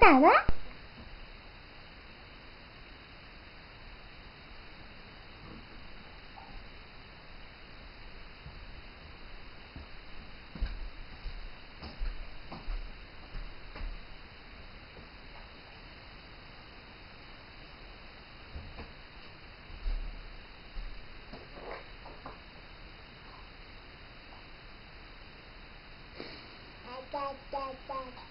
だわ。だった。